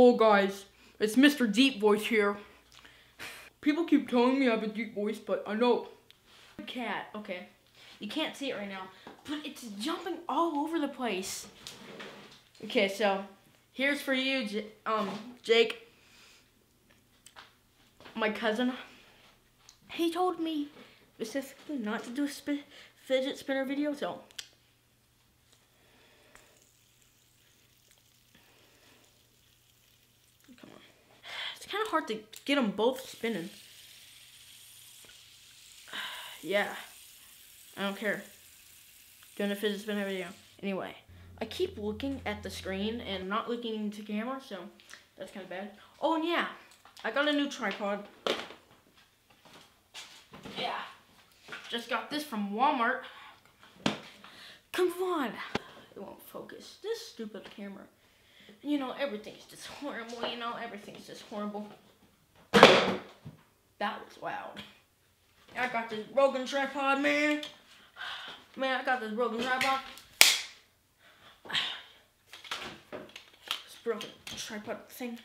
Hello guys, it's Mr. Deep Voice here. People keep telling me I have a deep voice, but I know. Cat, okay. You can't see it right now, but it's jumping all over the place. Okay, so here's for you, J um, Jake. My cousin. He told me specifically not to do a sp fidget spinner video, so Come on. It's kind of hard to get them both spinning. yeah. I don't care. Doing a fidget spinner video. Anyway, I keep looking at the screen and not looking into camera, so that's kind of bad. Oh, and yeah. I got a new tripod. Yeah. Just got this from Walmart. Come on. It won't focus. This stupid camera. You know, everything's just horrible, you know, everything's just horrible. That was wild. I got this broken tripod, man. Man, I got this broken tripod. This broken tripod thing.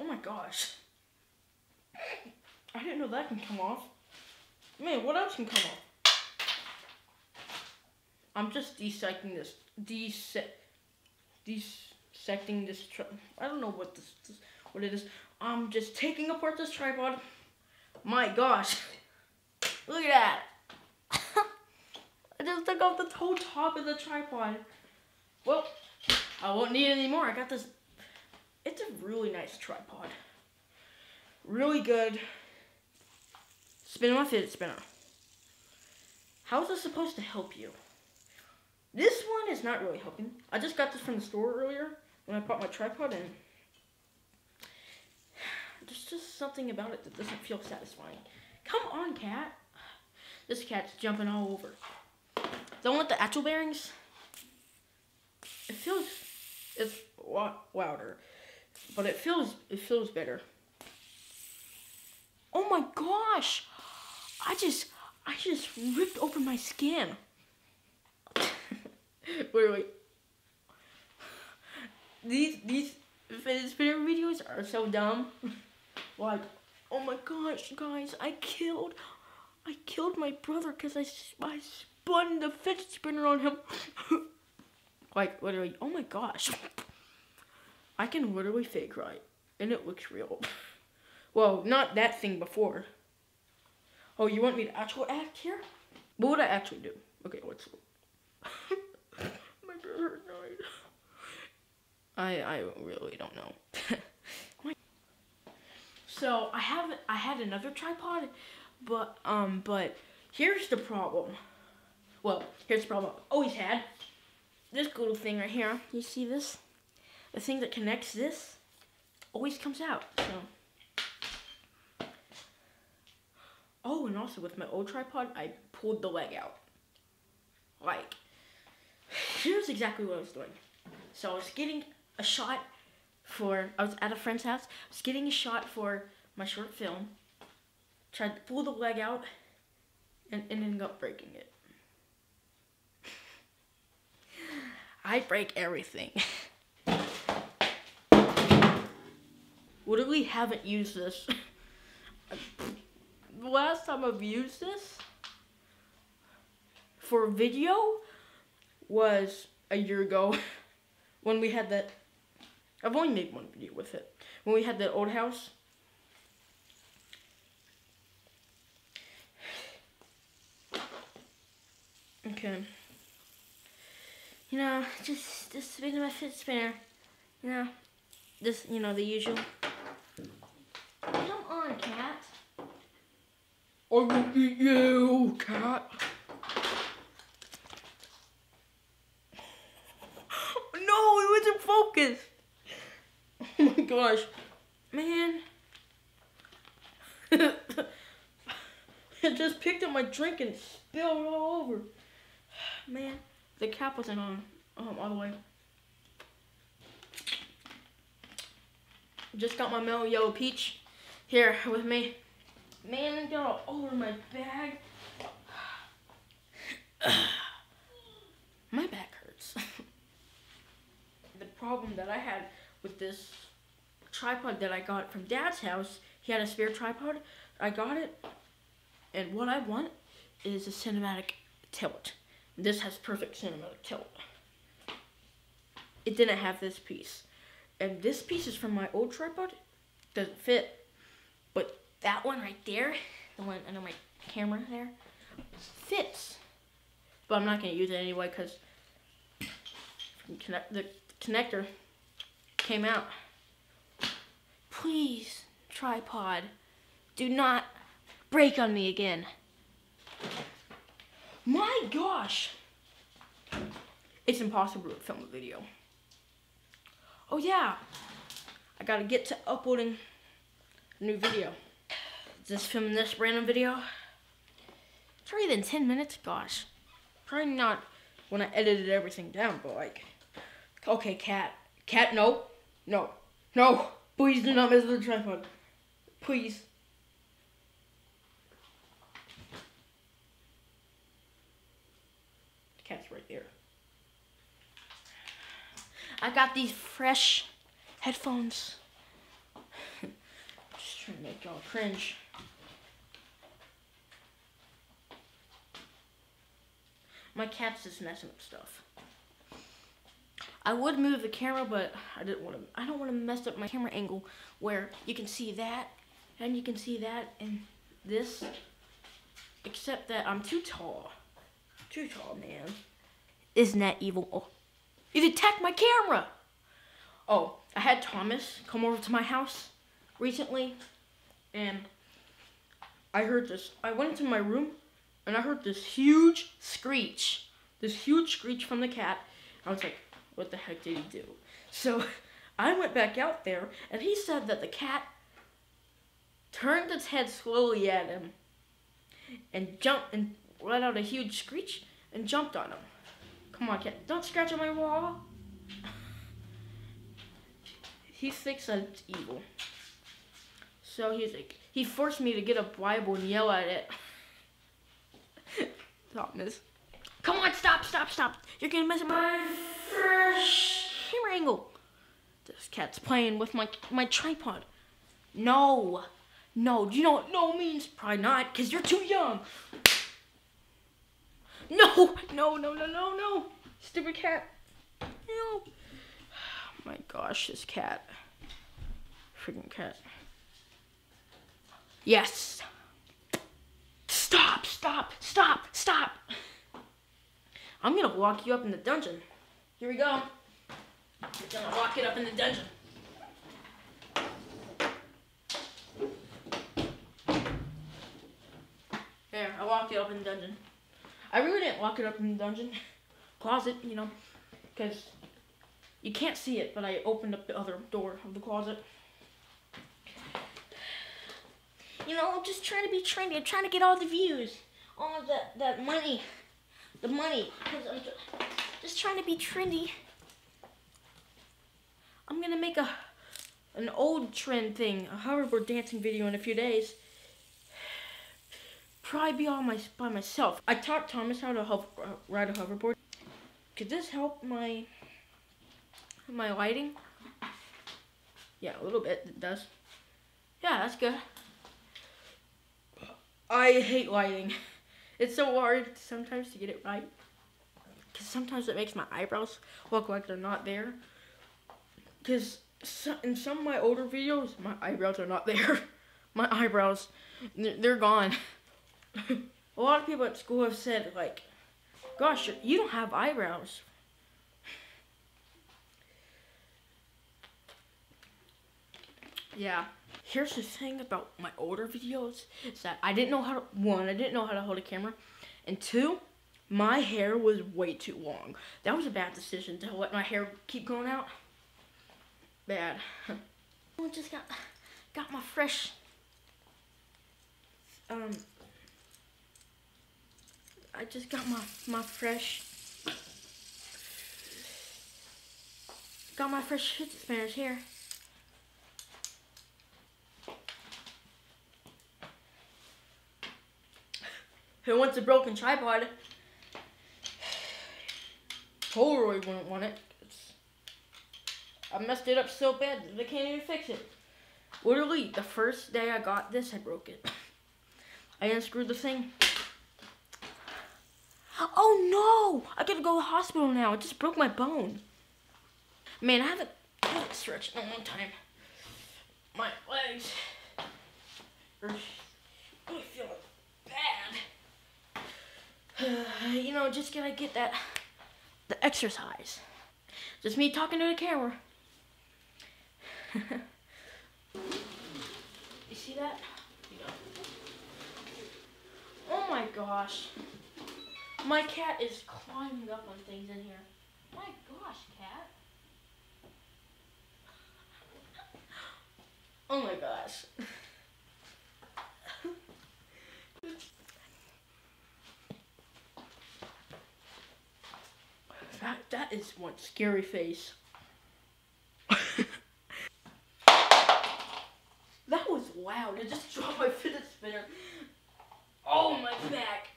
Oh my gosh. I didn't know that can come off. Man, what else can come off? I'm just dissecting this, dissect, dissecting this. I don't know what this, this, what it is. I'm just taking apart this tripod. My gosh, look at that! I just took off the whole top of the tripod. Well, I won't need it anymore. I got this. It's a really nice tripod. Really good. Spin my fidget spinner. How is this supposed to help you? This one is not really helping. I just got this from the store earlier when I bought my tripod and there's just something about it that doesn't feel satisfying. Come on, cat. This cat's jumping all over. Don't want the actual bearings. It feels, it's louder, but it feels, it feels better. Oh my gosh! I just, I just ripped open my skin. wait, wait. These these spinner videos are so dumb. like, oh my gosh, guys, I killed, I killed my brother because I, I spun the fidget spinner on him. like, literally, oh my gosh. I can literally fake right, and it looks real. well, not that thing before. Oh, you want me to actually act here? What would I actually do? Okay, let's I I really don't know. so I have I had another tripod, but um but here's the problem. Well, here's the problem. I always had this little thing right here. You see this? The thing that connects this always comes out. So. Oh, and also with my old tripod, I pulled the leg out. Like, here's exactly what I was doing. So I was getting a shot for, I was at a friend's house, I was getting a shot for my short film, tried to pull the leg out, and, ended up breaking it. I break everything. Literally haven't used this. the last time I've used this for video was a year ago when we had that I've only made one video with it. When we had that old house. Okay. You know, just just spinning my fit spinner. You know, just you know the usual. Come on, cat. I will eat you, cat. no, it wasn't focused. Oh my gosh. Man. I just picked up my drink and spilled all over. Man, the cap wasn't on um, all the way. Just got my Mello Yello peach here with me. Man, it got all over my bag. my back hurts. The problem that I had with this tripod that I got from Dad's house. He had a spare tripod. I got it, and what I want is a cinematic tilt. This has perfect cinematic tilt. It didn't have this piece. And this piece is from my old tripod. Doesn't fit. But that one right there, the one under my camera there, fits. But I'm not going to use it anyway because the connector came out. Please, tripod, do not break on me again. My gosh! It's impossible to film a video. Oh yeah, I gotta get to uploading a new video. Just filming this random video. It's Probably than 10 minutes, gosh. Probably not when I edited everything down, but like, okay, cat. Cat, no. No. No. Please do not mess with the tripod. Please. The cat's right there. I got these fresh headphones. Just trying to make y'all cringe. My cat's just messing up stuff. I would move the camera, but I didn't want to. I don't want to mess up my camera angle where you can see that, and you can see that, and this. Except that I'm too tall. Too tall, man. Isn't that evil? Oh, you attacked my camera! Oh, I had Thomas come over to my house recently, and I heard this. I went into my room, and I heard this huge screech. This huge screech from the cat. I was like, what the heck did he do? So I went back out there, and he said that the cat turned its head slowly at him and jumped and let out a huge screech and jumped on him. Come on, cat. Don't scratch on my wall. he thinks that it's evil. So he's like, he forced me to get a Bible and yell at it. Thomas. Come on, stop, stop, stop. You're gonna mess up my camera angle. This cat's playing with my my tripod. No. No, do you know what no means? Probably not, because you're too young. No, no, no, no, no, no. Stupid cat. No. Oh my gosh, this cat. Freaking cat. Yes. Stop, stop, stop, stop. I'm gonna lock you up in the dungeon. Here we go. We're gonna lock it up in the dungeon. There, I locked it up in the dungeon. I really didn't lock it up in the dungeon. Closet, you know, because you can't see it, but I opened up the other door of the closet. You know, I'm just trying to be trendy. I'm trying to get all the views, all that, that money, the money, because I'm just, trying to be trendy. I'm gonna make a an old trend thing, a hoverboard dancing video in a few days. Probably be all my by myself. I taught Thomas how to hover, uh, ride a hoverboard. Could this help my my lighting? Yeah, a little bit. It does. Yeah, that's good. I hate lighting. It's so hard sometimes to get it right. Because sometimes it makes my eyebrows look like they're not there. Because in some of my older videos, my eyebrows are not there. my eyebrows, they're gone. a lot of people at school have said, like, gosh, you don't have eyebrows. Yeah. Here's the thing about my older videos is that I didn't know how to, one, I didn't know how to hold a camera, and two, my hair was way too long. That was a bad decision to let my hair keep going out. Bad. I just got, got my fresh, um, I just got my, my fresh, got my fresh spinners here. Who wants a broken tripod? Polaroid wouldn't want it. It's I messed it up so bad that they can't even fix it. Literally, the first day I got this, I broke it. I unscrewed the thing. Oh no! I gotta go to the hospital now. I just broke my bone. Man, I haven't, I haven't stretched in a long time. My legs really feeling bad. you know, just gotta get that, the exercise. Just me talking to the camera. you see that? Oh my gosh. My cat is climbing up on things in here. My gosh, cat. Oh my gosh. that, that is one scary face. that was loud. I just dropped my fidget spinner. Oh, my back.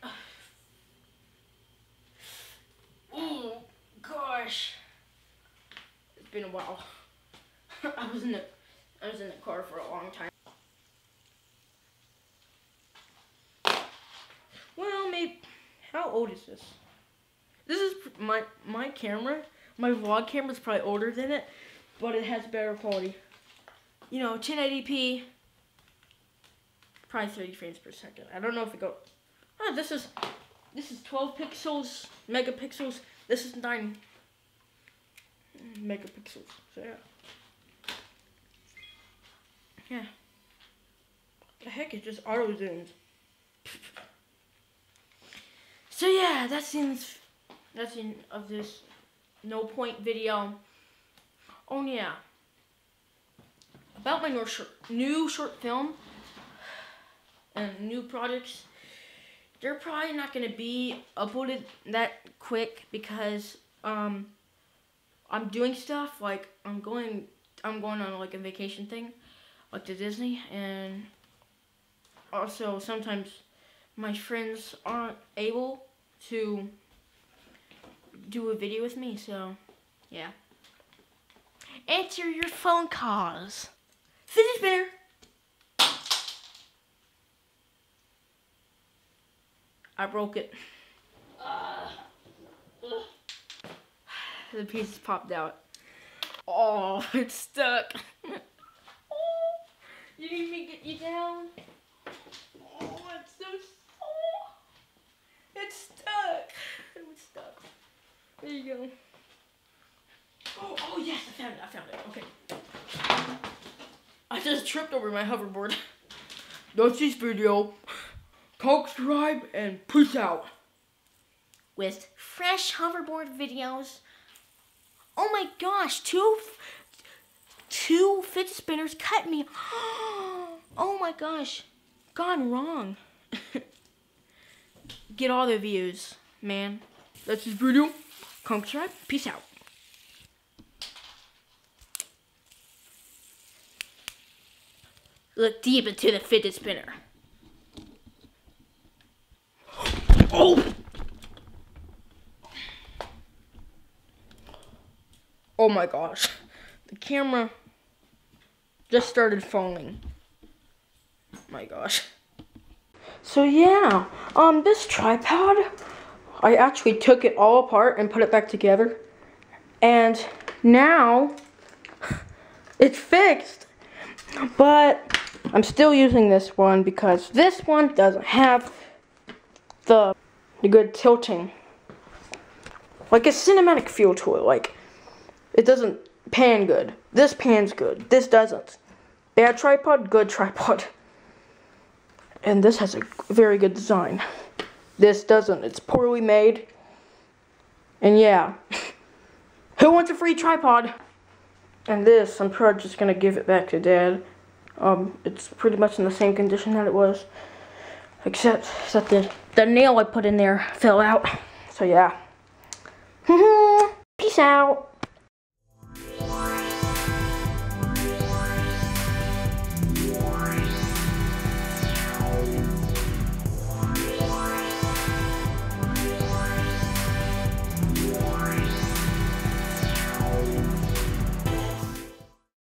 Oh, gosh. It's been a while. I was in the I was in the car for a long time. Well, maybe how old is this? This is my my camera. My vlog camera is probably older than it, but it has better quality. You know, 1080p, probably 30 frames per second. I don't know if it go. Oh, this is this is 12 pixels, megapixels. This is 9 megapixels. So yeah. Yeah. The heck, it just auto zooms. so yeah, that the that's the of this no point video. Oh yeah. About my new short, new short film and new projects they're probably not going to be uploaded that quick because um, I'm doing stuff like I'm going I'm going on like a vacation thing like to Disney and also sometimes my friends aren't able to do a video with me so yeah answer your phone calls fidget spinner I broke it. Uh, the piece popped out. Oh, it's stuck. oh, you need me to get you down? Oh, it's so oh, It's stuck. It was stuck. There you go. Oh, oh yes, I found it. I found it. Okay. I just tripped over my hoverboard. That's this video subscribe, and peace out. With fresh hoverboard videos. Oh my gosh, two, two fidget spinners cut me. Oh my gosh, gone wrong. Get all the views, man. That's this video. Subscribe, peace out. Look deep into the fidget spinner. Oh! Oh my gosh. The camera just started falling. My gosh. So yeah, um, this tripod, I actually took it all apart and put it back together. And now, it's fixed. But, I'm still using this one because this one doesn't have the the good tilting. Like a cinematic feel to it. Like, it doesn't pan good. This pans good. This doesn't. Bad tripod, good tripod. And this has a very good design. This doesn't. It's poorly made. And yeah. Who wants a free tripod? And this, I'm probably just to give it back to Dad. Um, it's pretty much in the same condition that it was. Except that the, the nail I put in there fell out. So yeah. Peace out.